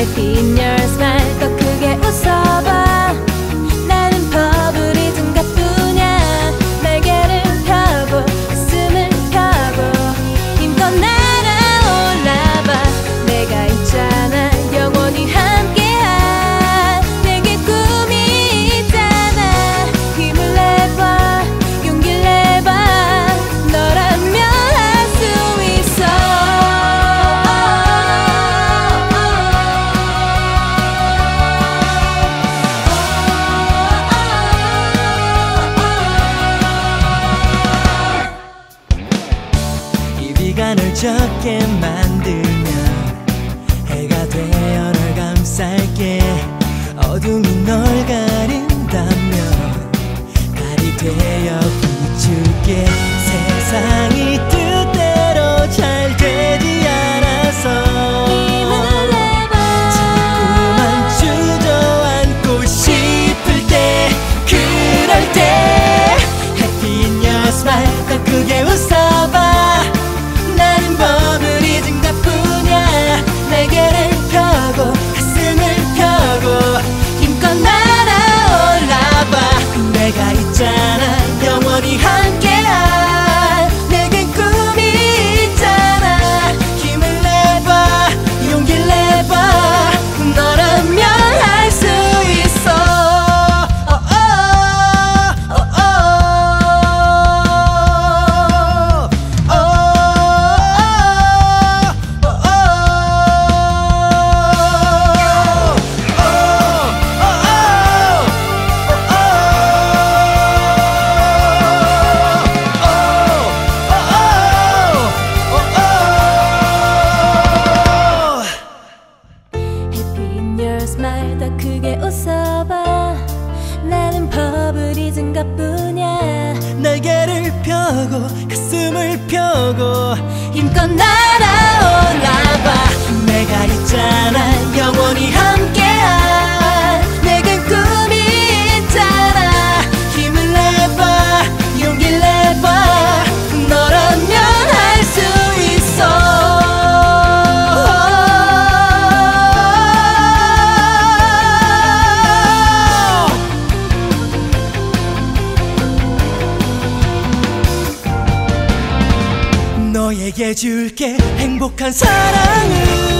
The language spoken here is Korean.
happy in your smile 더 크게 웃어 시간을 적게 만들면 해가 되어 널 감쌀게. 어둠이 널 가린다면 달이 되어 비출게. girls 말다 크게 웃어봐. 나는 버블리즘가 뿐이야. 날개를 펴고 가슴을 펴고 힘껏 날아오나봐. 내가 있잖아. 내게 줄게. 행복한 사랑을.